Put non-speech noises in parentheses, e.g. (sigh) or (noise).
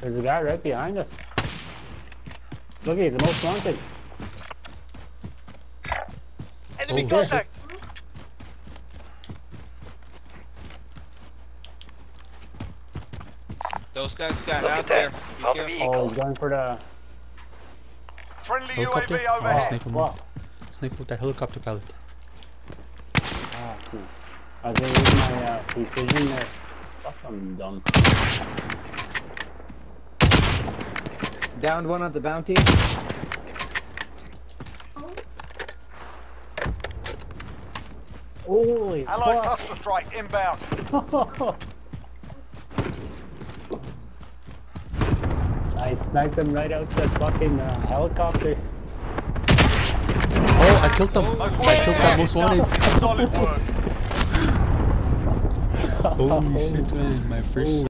There's a guy right behind us. Look, he's the most wanted. Enemy Oh, contact! Those guys got Look out there. that. Be Up the careful. Eagle. Oh, he's going for the. Friendly Helicopter? UAV Oh, overhead. sniper mode. Sniper with that helicopter pilot. Ah, cool. I was gonna use my uh, precision there. Fuck, I'm dumb. Downed one on the bounty. Holy Allied fuck! cluster strike inbound. (laughs) I sniped him right out the fucking uh, helicopter. Oh, I killed them! Most I killed that most wanted! (laughs) Solid work. Holy (laughs) shit, man. My first